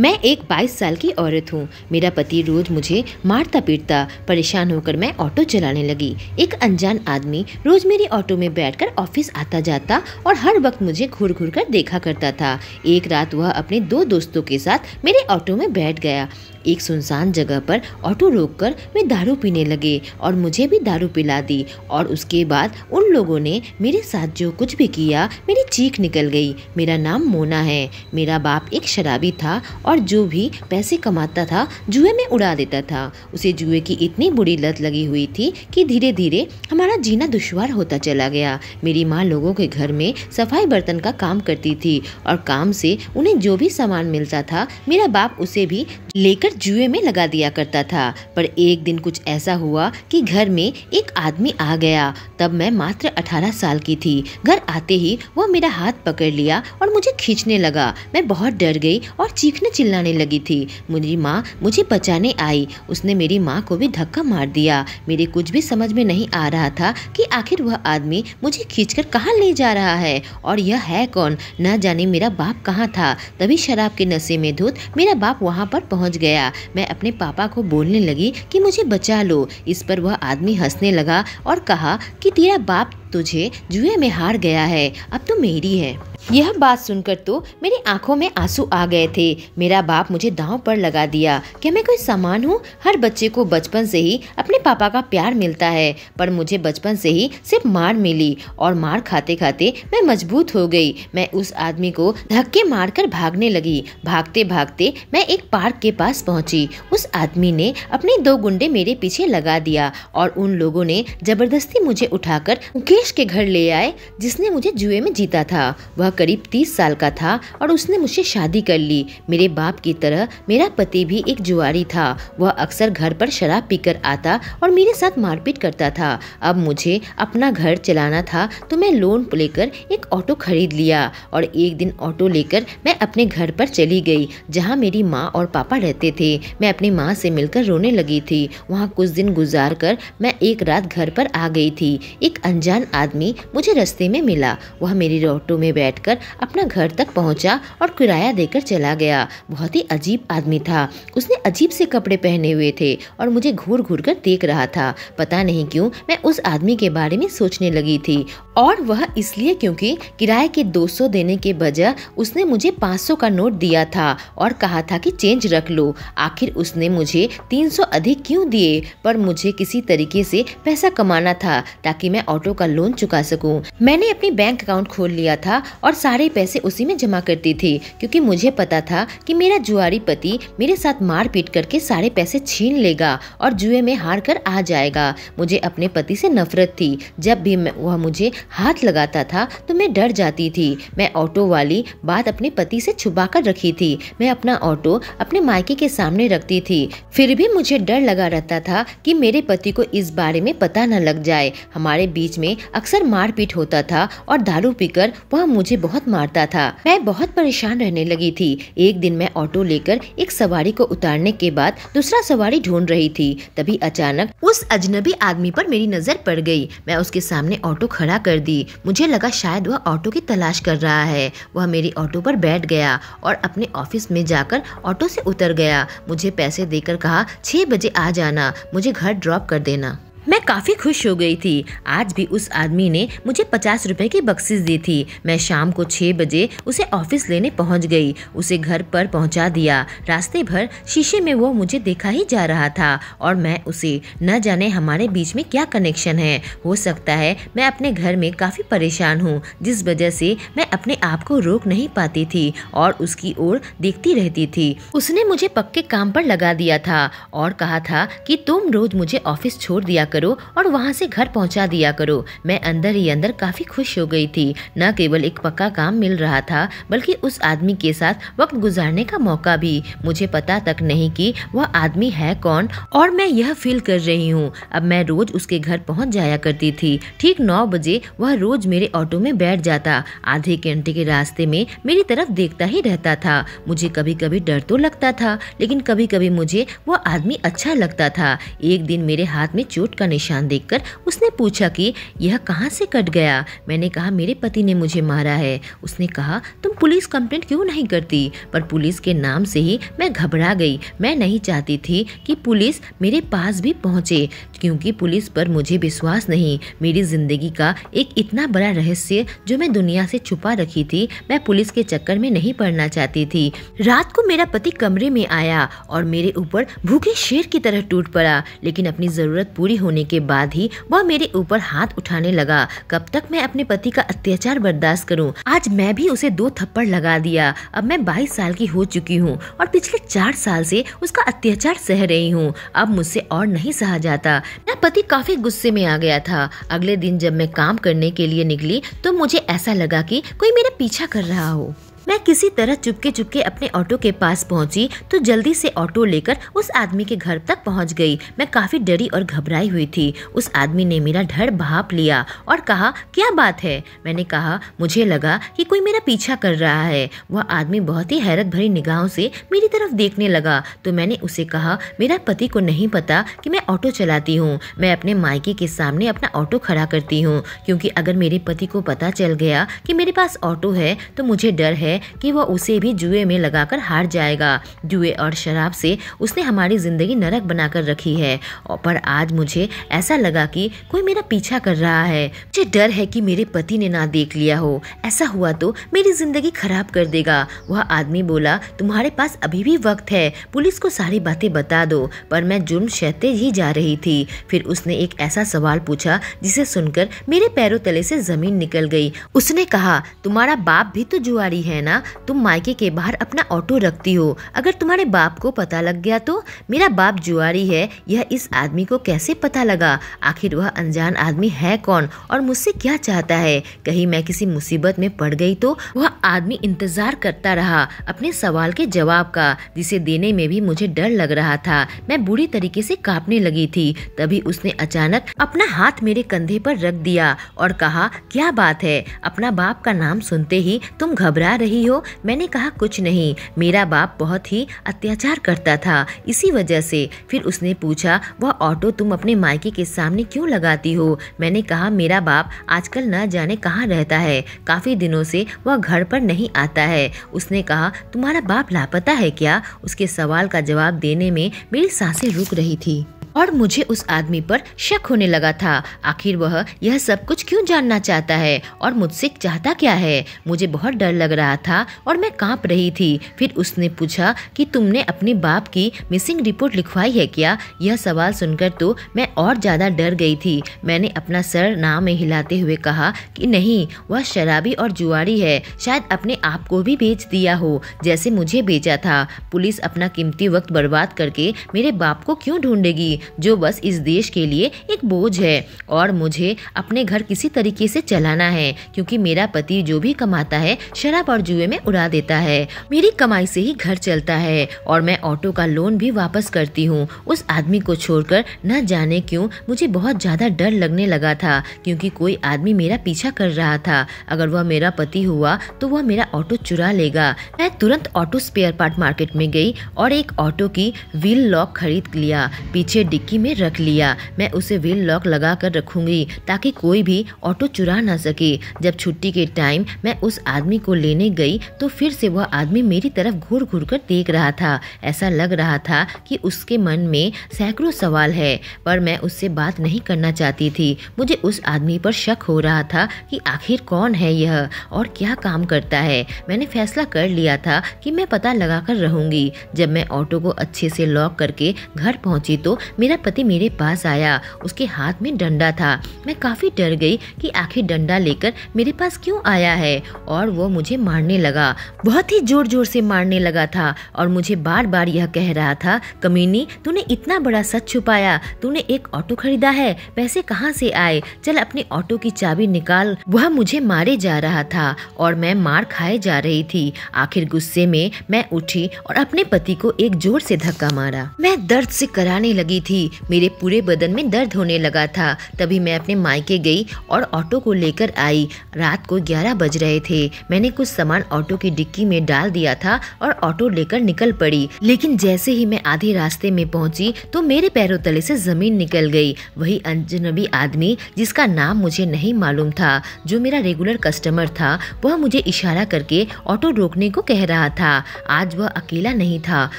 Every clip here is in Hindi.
मैं एक 22 साल की औरत हूँ। मेरा पति रोज मुझे मारता पीटता, परेशान होकर मैं ऑटो चलाने लगी। एक अनजान आदमी रोज मेरी ऑटो में बैठकर ऑफ़िस आता जाता और हर वक्त मुझे घूर घूर कर देखा करता था। एक रात वह अपने दो दोस्तों के साथ मेरे ऑटो में बैठ गया। एक सुनसान जगह पर ऑटो रोककर वे दारू पीने लगे और मुझे भी दारू पिला दी। और उसके बाद उन लोगों ने मेरे साथ जो कुछ भी किया, मेरी चीख निकल गई। मेरा नाम मोना है। मेरा बाप एक शराबी था और जो भी पैसे कमाता था, जुए में उड़ा देता था। उसे जुए की इतनी बुरी लत लगी हुई थी कि धीरे धीरे हमारा जीना दुश्वार होता चला गया। मेरी माँ लोगों के घर में सफ़ाई बर्तन का काम करती थी और काम से उन्हें जो भी सामान मिलता था, मेरा बाप उसे भी लेकर जुए में लगा दिया करता था। पर एक दिन कुछ ऐसा हुआ कि घर में एक आदमी आ गया। तब मैं मात्र अठारह साल की थी। घर आते ही वह मेरा हाथ पकड़ लिया और मुझे खींचने लगा। मैं बहुत डर गई और चीखने चिल्लाने लगी थी। मेरी माँ मुझे बचाने आई। उसने मेरी माँ को भी धक्का मार दिया। मेरे कुछ भी समझ में नहीं आ रहा था कि आखिर वह आदमी मुझे खींच कर कहाँ ले जा रहा है और यह है कौन? न जाने मेरा बाप कहाँ था। तभी शराब के नशे में धुत मेरा बाप वहाँ पर पहुँच गया गया। मैं अपने पापा को बोलने लगी कि मुझे बचा लो। इस पर वह आदमी हंसने लगा और कहा कि तेरा बाप तुझे जुए में हार गया है। अब तो मेरी है। यह बात सुनकर तो मेरी आँखों में आँसू आ गए थे। मेरा बाप मुझे दांव पर लगा दिया। क्या मैं कोई सामान हूँ? हर बच्चे को बचपन से ही अपने पापा का प्यार मिलता है, पर मुझे बचपन से ही सिर्फ़ मार मिली और मार खाते खाते मैं मज़बूत हो गई। मैं उस आदमी को धक्के मार कर भागने लगी। भागते भागते मैं एक पार्क के पास पहुँची। उस आदमी ने अपने दो गुंडे मेरे पीछे लगा दिया और उन लोगों ने ज़बरदस्ती मुझे उठाकर मुकेश के घर ले आए, जिसने मुझे जुए में जीता था। वह करीब तीस साल का था और उसने मुझसे शादी कर ली। मेरे बाप की तरह मेरा पति भी एक जुआरी था। वह अक्सर घर पर शराब पीकर आता और मेरे साथ मारपीट करता था। अब मुझे अपना घर चलाना था तो मैं लोन लेकर एक ऑटो खरीद लिया और एक दिन ऑटो लेकर मैं अपने घर पर चली गई, जहाँ मेरी माँ और पापा रहते थे। मैं अपनी माँ से मिलकर रोने लगी थी। वहाँ कुछ दिन गुजार कर मैं एक रात घर पर आ गई थी। एक अनजान आदमी मुझे रास्ते में मिला। वह मेरी ऑटो में बैठ बैठकर अपना घर तक पहुँचा और किराया देकर चला गया। बहुत ही अजीब आदमी था। उसने अजीब से कपड़े पहने हुए थे और मुझे घूर घूर कर देख रहा था। पता नहीं क्यों, मैं उस आदमी के बारे में सोचने लगी थी। और वह इसलिए क्योंकि किराए के 200 देने के बजाय उसने मुझे 500 का नोट दिया था और कहा था कि चेंज रख लो। आखिर उसने मुझे 300 अधिक क्यों दिए? पर मुझे किसी तरीके से पैसा कमाना था ताकि मैं ऑटो का लोन चुका सकूँ। मैंने अपनी बैंक अकाउंट खोल लिया था और सारे पैसे उसी में जमा करती थी, क्योंकि मुझे पता था कि मेरा जुआरी पति मेरे साथ मार पीट करके सारे पैसे छीन लेगा और जुए में हार कर आ जाएगा। मुझे अपने पति से नफरत थी। जब भी वह मुझे हाथ लगाता था तो मैं डर जाती थी। मैं ऑटो वाली बात अपने पति से छुपा कर रखी थी। मैं अपना ऑटो अपने मायके के सामने रखती थी। फिर भी मुझे डर लगा रहता था कि मेरे पति को इस बारे में पता न लग जाए। हमारे बीच में अक्सर मारपीट होता था और दारू पीकर वह मुझे बहुत मारता था। मैं बहुत परेशान रहने लगी थी। एक दिन मैं ऑटो लेकर एक सवारी को उतारने के बाद दूसरा सवारी ढूंढ रही थी। तभी अचानक उस अजनबी आदमी पर मेरी नज़र पड़ गई। मैं उसके सामने ऑटो खड़ा कर दी। मुझे लगा शायद वह ऑटो की तलाश कर रहा है। वह मेरी ऑटो पर बैठ गया और अपने ऑफ़िस में जाकर ऑटो से उतर गया। मुझे पैसे देकर कहा, छह बजे आ जाना। मुझे घर ड्रॉप कर देना। मैं काफ़ी खुश हो गई थी। आज भी उस आदमी ने मुझे पचास रुपए की बख्शिश दी थी। मैं शाम को छह बजे उसे ऑफ़िस लेने पहुँच गई। उसे घर पर पहुँचा दिया। रास्ते भर शीशे में वो मुझे देखा ही जा रहा था और मैं उसे न जाने हमारे बीच में क्या कनेक्शन है। हो सकता है मैं अपने घर में काफ़ी परेशान हूँ, जिस वजह से मैं अपने आप को रोक नहीं पाती थी और उसकी ओर देखती रहती थी। उसने मुझे पक्के काम पर लगा दिया था और कहा था कि तुम रोज मुझे ऑफ़िस छोड़ दिया करो और वहाँ से घर पहुँचा दिया करो। मैं अंदर ही अंदर काफ़ी खुश हो गई थी। न केवल एक पक्का काम मिल रहा था, बल्कि उस आदमी के साथ वक्त गुजारने का मौका भी। मुझे पता तक नहीं कि वह आदमी है कौन, और मैं यह फील कर रही हूँ। अब मैं रोज उसके घर पहुँच जाया करती थी। ठीक नौ बजे वह रोज मेरे ऑटो में बैठ जाता। आधे घंटे के रास्ते में मेरी तरफ़ देखता ही रहता था। मुझे कभी कभी डर तो लगता था, लेकिन कभी कभी मुझे वह आदमी अच्छा लगता था। एक दिन मेरे हाथ में चोट का निशान देखकर उसने पूछा कि, यह कहाँ से कट गया? मैंने कहा, मेरे पति ने मुझे मारा है। उसने कहा, तुम पुलिस कंप्लेंट क्यों नहीं करती? पर पुलिस के नाम से ही मैं घबरा गई। मैं नहीं चाहती थी कि पुलिस मेरे पास भी पहुँचे, क्योंकि पुलिस पर मुझे विश्वास नहीं। मेरी ज़िंदगी का एक इतना बड़ा रहस्य जो मैं दुनिया से छुपा रखी थी, मैं पुलिस के चक्कर में नहीं पड़ना चाहती थी। रात को मेरा पति कमरे में आया और मेरे ऊपर भूखे शेर की तरह टूट पड़ा, लेकिन अपनी ज़रूरत पूरी होने के बाद ही वह मेरे ऊपर हाथ उठाने लगा। कब तक मैं अपने पति का अत्याचार बर्दाश्त करूँ? आज मैं भी उसे दो थप्पड़ लगा दिया। अब मैं 22 साल की हो चुकी हूँ और पिछले चार साल से उसका अत्याचार सह रही हूँ। अब मुझसे और नहीं सहा जाता। मेरा पति काफ़ी गुस्से में आ गया था। अगले दिन जब मैं काम करने के लिए निकली तो मुझे ऐसा लगा कि कोई मेरा पीछा कर रहा हो। मैं किसी तरह चुपके चुपके अपने ऑटो के पास पहुँची तो जल्दी से ऑटो लेकर उस आदमी के घर तक पहुँच गई। मैं काफ़ी डरी और घबराई हुई थी। उस आदमी ने मेरा डर भाप लिया और कहा, क्या बात है? मैंने कहा, मुझे लगा कि कोई मेरा पीछा कर रहा है। वह आदमी बहुत ही हैरत भरी निगाहों से मेरी तरफ़ देखने लगा। तो मैंने उसे कहा, मेरा पति को नहीं पता कि मैं ऑटो चलाती हूँ। मैं अपने मायके के सामने अपना ऑटो खड़ा करती हूँ। क्योंकि अगर मेरे पति को पता चल गया कि मेरे पास ऑटो है तो मुझे डर है कि वह उसे भी जुए में लगाकर हार जाएगा। जुए और शराब से उसने हमारी ज़िंदगी नरक बनाकर रखी है। पर आज मुझे ऐसा लगा कि कोई मेरा पीछा कर रहा है। मुझे डर है कि मेरे पति ने ना देख लिया हो। ऐसा हुआ तो मेरी ज़िंदगी खराब कर देगा। वह आदमी बोला, तुम्हारे पास अभी भी वक्त है। पुलिस को सारी बातें बता दो, पर मैं जुर्म सहते ही जा रही थी। फिर उसने एक ऐसा सवाल पूछा, जिसे सुनकर मेरे पैरों तले से ज़मीन निकल गई। उसने कहा, तुम्हारा बाप भी तो जुआरी है ना? तुम मायके के बाहर अपना ऑटो रखती हो। अगर तुम्हारे बाप को पता लग गया तो? मेरा बाप जुआरी है, यह इस आदमी को कैसे पता लगा? आखिर वह अनजान आदमी है कौन और मुझसे क्या चाहता है? कहीं मैं किसी मुसीबत में पड़ गई तो वह आदमी इंतज़ार करता रहा अपने सवाल के जवाब का, जिसे देने में भी मुझे डर लग रहा था। मैं बुरी तरीके से कांपने लगी थी। तभी उसने अचानक अपना हाथ मेरे कंधे पर रख दिया और कहा, क्या बात है? अपना बाप का नाम सुनते ही तुम घबरा रही हो? मैंने कहा, कुछ नहीं। मेरा बाप बहुत ही अत्याचार करता था। इसी वजह से फिर उसने पूछा, वह ऑटो तुम अपने मायके के सामने क्यों लगाती हो? मैंने कहा, मेरा बाप आजकल न जाने कहाँ रहता है। काफ़ी दिनों से वह घर पर नहीं आता है। उसने कहा, तुम्हारा बाप लापता है क्या? उसके सवाल का जवाब देने में मेरी साँसें रुक रही थी। और मुझे उस आदमी पर शक होने लगा था। आखिर वह यह सब कुछ क्यों जानना चाहता है? और मुझसे चाहता क्या है? मुझे बहुत डर लग रहा था और मैं काँप रही थी। फिर उसने पूछा कि तुमने अपने बाप की मिसिंग रिपोर्ट लिखवाई है क्या? यह सवाल सुनकर तो मैं और ज़्यादा डर गई थी। मैंने अपना सर नाम में हिलाते हुए कहा कि नहीं, वह शराबी और जुआरी है। शायद अपने आप को भी बेच दिया हो, जैसे मुझे बेचा था। पुलिस अपना कीमती वक्त बर्बाद करके मेरे बाप को क्यों ढूंढेगी? जो बस इस देश के लिए एक बोझ है। और मुझे अपने घर किसी तरीके से चलाना है, क्योंकि मेरा पति जो भी कमाता है, शराब और जुए में उड़ा देता है। मेरी कमाई से ही घर चलता है और मैं ऑटो का लोन भी वापस करती हूँ। उस आदमी को छोड़कर न जाने क्यों मुझे बहुत ज़्यादा डर लगने लगा था, क्योंकि कोई आदमी मेरा पीछा कर रहा था। अगर वह मेरा पति हुआ तो वह मेरा ऑटो चुरा लेगा। मैं तुरंत ऑटो स्पेयर पार्ट मार्केट में गई और एक ऑटो की व्हील लॉक खरीद लिया। पीछे डिक्की में रख लिया। मैं उसे व्हील लॉक लगा कर रखूँगी ताकि कोई भी ऑटो चुरा ना सके। जब छुट्टी के टाइम मैं उस आदमी को लेने गई तो फिर से वह आदमी मेरी तरफ़ घूर घूर कर देख रहा था। ऐसा लग रहा था कि उसके मन में सैकड़ों सवाल है, पर मैं उससे बात नहीं करना चाहती थी। मुझे उस आदमी पर शक हो रहा था कि आखिर कौन है यह और क्या काम करता है। मैंने फैसला कर लिया था कि मैं पता लगा कर रहूँगी। जब मैं ऑटो को अच्छे से लॉक करके घर पहुँची तो मेरा पति मेरे पास आया। उसके हाथ में डंडा था। मैं काफ़ी डर गई कि आखिर डंडा लेकर मेरे पास क्यों आया है। और वो मुझे मारने लगा। बहुत ही ज़ोर ज़ोर से मारने लगा था। और मुझे बार बार यह कह रहा था, कमीनी, तूने इतना बड़ा सच छुपाया। तूने एक ऑटो खरीदा है। पैसे कहाँ से आए? चल अपने ऑटो की चाबी निकाल। वह मुझे मारे जा रहा था और मैं मार खाए जा रही थी। आखिर गुस्से में मैं उठी और अपने पति को एक ज़ोर से धक्का मारा। मैं दर्द से कराने लगी थी। मेरे पूरे बदन में दर्द होने लगा था। तभी मैं अपने मायके गई और ऑटो को लेकर आई। रात को 11 बज रहे थे। मैंने कुछ सामान ऑटो की डिक्की में डाल दिया था और ऑटो लेकर निकल पड़ी। लेकिन जैसे ही मैं आधे रास्ते में पहुँची तो मेरे पैरों तले से ज़मीन निकल गई। वही अजनबी आदमी, जिसका नाम मुझे नहीं मालूम था, जो मेरा रेगुलर कस्टमर था, वह मुझे इशारा करके ऑटो रोकने को कह रहा था। आज वह अकेला नहीं था।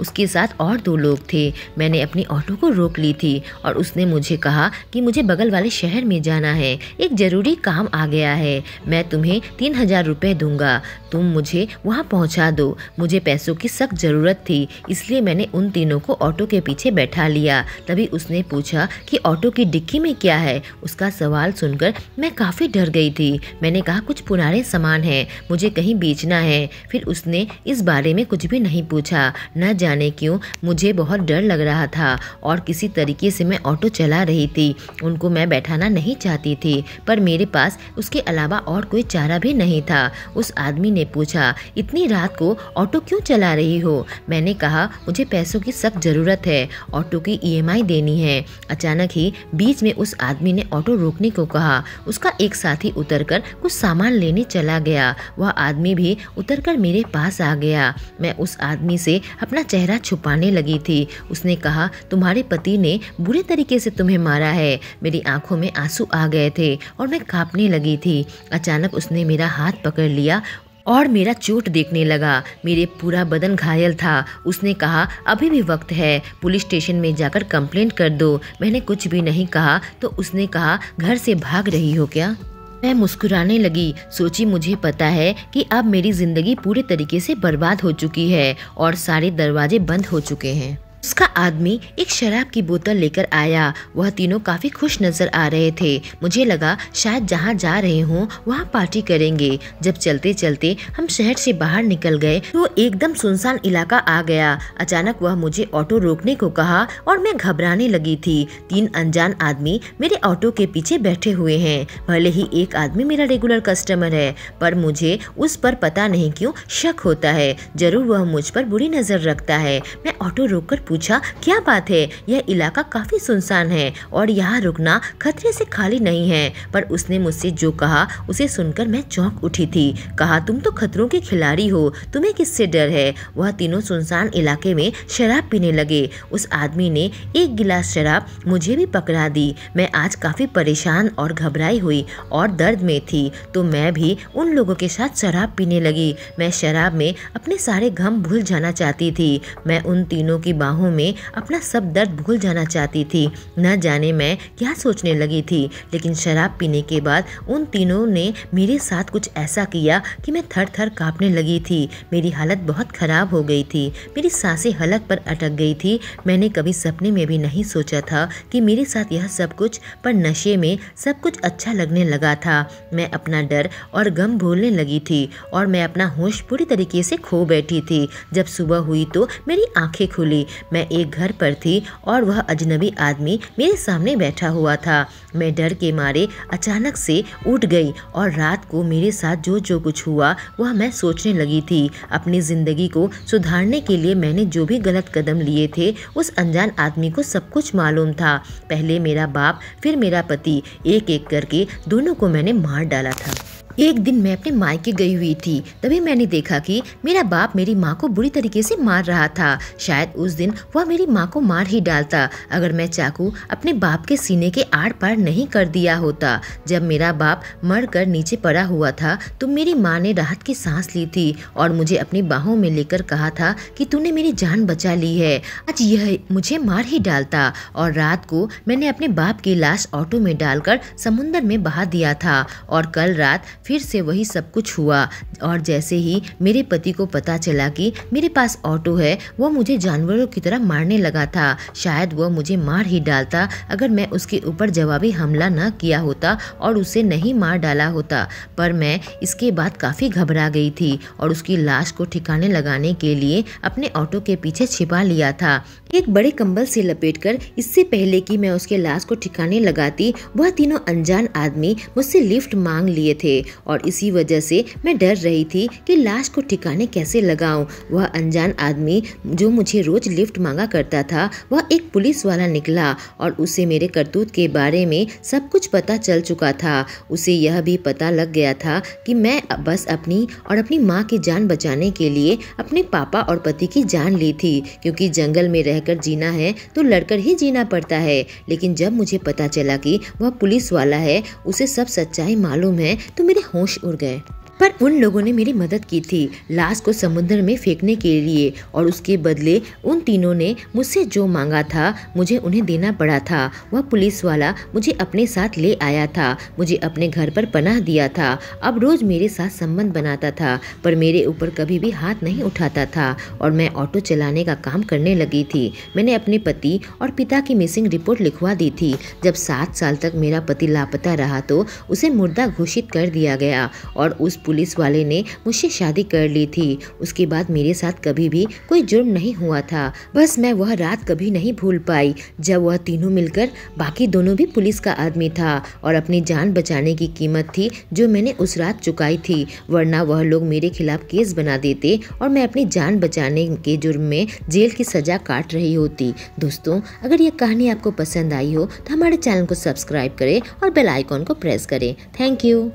उसके साथ और दो लोग थे। मैंने अपनी ऑटो को रोक ली थी और उसने मुझे कहा कि मुझे बगल वाले शहर में जाना है। एक ज़रूरी काम आ गया है। मैं तुम्हें तीन हज़ार रुपये दूँगा। तुम मुझे वहाँ पहुँचा दो। मुझे पैसों की सख्त ज़रूरत थी, इसलिए मैंने उन तीनों को ऑटो के पीछे बैठा लिया। तभी उसने पूछा कि ऑटो की डिक्की में क्या है? उसका सवाल सुनकर मैं काफ़ी डर गई थी। मैंने कहा, कुछ पुराने सामान हैं, मुझे कहीं बेचना है। फिर उसने इस बारे में कुछ भी नहीं पूछा। न जाने क्यों मुझे बहुत डर लग रहा था और किसी तरीके से मैं ऑटो चला रही थी। उनको मैं बैठाना नहीं चाहती थी, पर मेरे पास उसके अलावा और कोई चारा भी नहीं था। उस आदमी ने पूछा, इतनी रात को ऑटो क्यों चला रही हो? मैंने कहा, मुझे पैसों की सख्त ज़रूरत है, ऑटो की ईएमआई देनी है। अचानक ही बीच में उस आदमी ने ऑटो रोकने को कहा। उसका एक साथी उतरकर कुछ सामान लेने चला गया। वह आदमी भी उतरकर मेरे पास आ गया। मैं उस आदमी से अपना चेहरा छुपाने लगी थी। उसने कहा, तुम्हारे पति ने बुरे तरीके से तुम्हें मारा है। मेरी आँखों में आँसू आ गए थे और मैं कांपने लगी थी। अचानक उसने मेरा हाथ पकड़ लिया और मेरा चोट देखने लगा। मेरे पूरा बदन घायल था। उसने कहा, अभी भी वक्त है। पुलिस स्टेशन में जाकर कंप्लेंट कर दो। मैंने कुछ भी नहीं कहा। तो उसने कहा, घर से भाग रही हो क्या? मैं मुस्कुराने लगी। सोची, मुझे पता है कि अब मेरी ज़िंदगी पूरे तरीके से बर्बाद हो चुकी है और सारे दरवाजे बंद हो चुके हैं। उसका आदमी एक शराब की बोतल लेकर आया। वह तीनों काफ़ी खुश नज़र आ रहे थे। मुझे लगा, शायद जहाँ जा रहे हों, वहाँ पार्टी करेंगे। जब चलते चलते हम शहर से बाहर निकल गए तो एकदम सुनसान इलाका आ गया। अचानक वह मुझे ऑटो रोकने को कहा और मैं घबराने लगी थी। तीन अनजान आदमी मेरे ऑटो के पीछे बैठे हुए हैं। भले ही एक आदमी मेरा रेगुलर कस्टमर है, पर मुझे उस पर पता नहीं क्यों शक होता है। ज़रूर वह मुझ पर बुरी नज़र रखता है। मैं ऑटो रोककर पूछा, क्या बात है? यह इलाका काफ़ी सुनसान है और यहाँ रुकना खतरे से खाली नहीं है। पर उसने मुझसे जो कहा, उसे सुनकर मैं चौंक उठी थी। कहा, तुम तो खतरों के खिलाड़ी हो। तुम्हें किससे डर है? वह तीनों सुनसान इलाके में शराब पीने लगे। उस आदमी ने एक गिलास शराब मुझे भी पकड़ा दी। मैं आज काफ़ी परेशान और घबराई हुई और दर्द में थी तो मैं भी उन लोगों के साथ शराब पीने लगी। मैं शराब में अपने सारे गम भूल जाना चाहती थी। मैं उन तीनों की बाहों बाहों में अपना सब दर्द भूल जाना चाहती थी। न जाने मैं क्या सोचने लगी थी, लेकिन शराब पीने के बाद उन तीनों ने मेरे साथ कुछ ऐसा किया कि मैं थर थर कांपने लगी थी। मेरी हालत बहुत ख़राब हो गई थी। मेरी साँसें हलक पर अटक गई थी। मैंने कभी सपने में भी नहीं सोचा था कि मेरे साथ यह सब कुछ, पर नशे में सब कुछ अच्छा लगने लगा था। मैं अपना डर और गम भूलने लगी थी और मैं अपना होश पूरी तरीके से खो बैठी थी। जब सुबह हुई तो मेरी आँखें खुली। मैं एक घर पर थी और वह अजनबी आदमी मेरे सामने बैठा हुआ था। मैं डर के मारे अचानक से उठ गई और रात को मेरे साथ जो जो कुछ हुआ, वह मैं सोचने लगी थी। अपनी ज़िंदगी को सुधारने के लिए मैंने जो भी गलत कदम लिए थे, उस अनजान आदमी को सब कुछ मालूम था। पहले मेरा बाप, फिर मेरा पति एक एक करके दोनों को मैंने मार डाला था। एक दिन मैं अपने मायके गई हुई थी। तभी मैंने देखा कि मेरा बाप मेरी माँ को बुरी तरीके से मार रहा था। शायद उस दिन वह मेरी माँ को मार ही डालता। अगर मैं चाकू अपने बाप के सीने के आड़ पार नहीं कर दिया होता, जब मेरा बाप मर कर नीचे पड़ा हुआ था तो मेरी माँ ने राहत की सांस ली थी और मुझे अपनी बाहों में लेकर कहा था कि तूने मेरी जान बचा ली है। आज यह मुझे मार ही डालता और रात को मैंने अपने बाप की लाश ऑटो में डालकर समुन्दर में बहा दिया था और कल रात फिर से वही सब कुछ हुआ। और जैसे ही मेरे पति को पता चला कि मेरे पास ऑटो है वो मुझे जानवरों की तरह मारने लगा था। शायद वह मुझे मार ही डालता, अगर मैं उसके ऊपर जवाबी हमला न किया होता और उसे नहीं मार डाला होता। पर मैं इसके बाद काफ़ी घबरा गई थी और उसकी लाश को ठिकाने लगाने के लिए अपने ऑटो के पीछे छिपा लिया था। एक बड़े कंबल से लपेटकर इससे पहले कि मैं उसके लाश को ठिकाने लगाती, वह तीनों अनजान आदमी मुझसे लिफ्ट मांग लिए थे। और इसी वजह से मैं डर रही थी कि लाश को ठिकाने कैसे लगाऊँ। वह अनजान आदमी जो मुझे रोज लिफ्ट मांगा करता था, वह एक पुलिस वाला निकला और उसे मेरे करतूत के बारे में सब कुछ पता चल चुका था। उसे यह भी पता लग गया था कि मैं बस अपनी और अपनी माँ की जान बचाने के लिए अपने पापा और पति की जान ली थी, क्योंकि जंगल में रहकर जीना है तो लड़कर ही जीना पड़ता है। लेकिन जब मुझे पता चला कि वह पुलिस वाला है, उसे सब सच्चाई मालूम है तो मेरे होश उड़ गए। पर उन लोगों ने मेरी मदद की थी लाश को समुद्र में फेंकने के लिए और उसके बदले उन तीनों ने मुझसे जो मांगा था, मुझे उन्हें देना पड़ा था। वह पुलिस वाला मुझे अपने साथ ले आया था, मुझे अपने घर पर पनाह दिया था। अब रोज मेरे साथ संबंध बनाता था, पर मेरे ऊपर कभी भी हाथ नहीं उठाता था और मैं ऑटो चलाने का काम करने लगी थी। मैंने अपने पति और पिता की मिसिंग रिपोर्ट लिखवा दी थी। जब सात साल तक मेरा पति लापता रहा तो उसे मुर्दा घोषित कर दिया गया और उस पुलिस वाले ने मुझसे शादी कर ली थी। उसके बाद मेरे साथ कभी भी कोई जुर्म नहीं हुआ था। बस मैं वह रात कभी नहीं भूल पाई, जब वह तीनों मिलकर, बाकी दोनों भी पुलिस का आदमी था और अपनी जान बचाने की कीमत थी जो मैंने उस रात चुकाई थी, वरना वह लोग मेरे खिलाफ केस बना देते और मैं अपनी जान बचाने के जुर्म में जेल की सजा काट रही होती। दोस्तों, अगर यह कहानी आपको पसंद आई हो तो हमारे चैनल को सब्सक्राइब करें और बेल आइकॉन को प्रेस करें। Thank you.